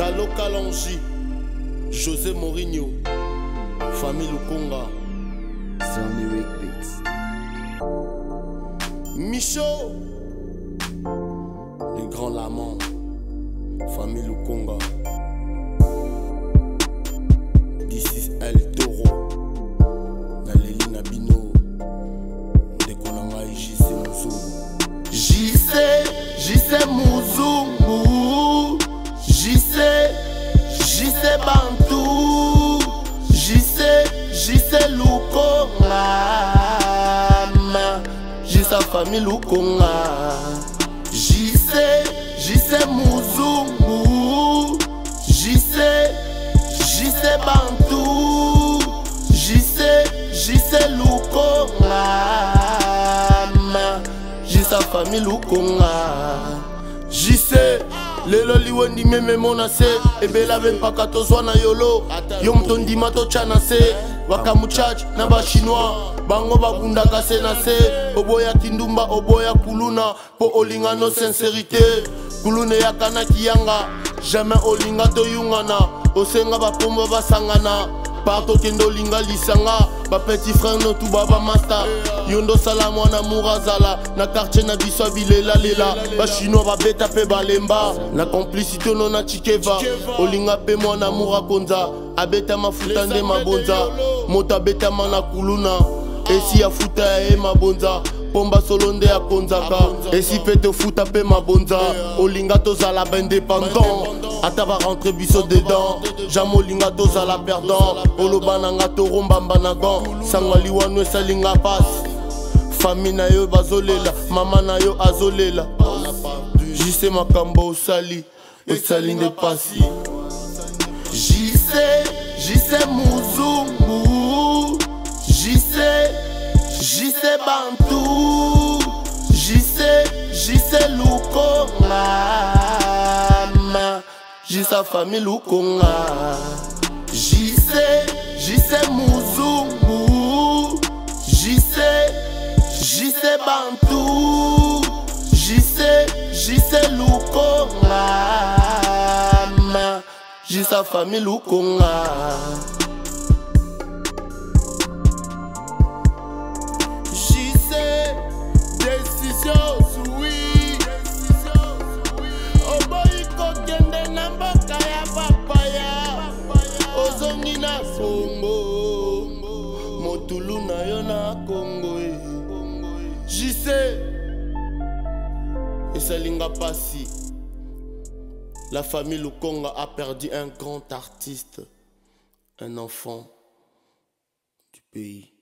Talo Kalanji, José Mourinho, famille Lukonga. C'est un Beats. Micho le grand Laman famille Lukonga. This is El Toro, Naleli Nabino, Dekolanga et JC Moussou. sa famille lukonga jise jise muzungu jise jise bantu jise jise lukonga ma jisa famille lukonga jise lelo liwendi mememona se ebela be mpaka tozwa na yolo yo mutondima totya na se wakamuchachi na bashinois bango babundaka se na se oboyaki ndumba oboya kuluna mpo olinga no sincerité kuluna eyakanaki yanga jamai olinga toyungana osenga bapomba basangana bakokende olinga lisanga bapeti frere notuba bamasta yo ndosala mwana mour azala na kartier na biso abilelalela bachinois babeta mpe balemba na komplicité ono na chikeva olinga mpe mwana mour akonza abetama futa nde mabonza moto abetama na kuluna esi afuta ya ye mabonza pomba solo nde akonzaka esi mpe tofuta mpe mabonza olinga tozala baindependant ata barentre biso dedans jamolinga tozala perdant oloba na nga torombamba na gan sango aliwano esali nga pasi fami na yo bazolela mama na yo azolela jise makambo osali osali nde pasi jise jise muzungu jise jise bantu jise jise lukonga jisa fami lukonga jise jise muzungu jise jise bantu jise jise lukonga ma jisa fami lukonga Bombo, motulu na yo na kongo eh. la famille lukonga a perdu un grand artiste un enfant du pays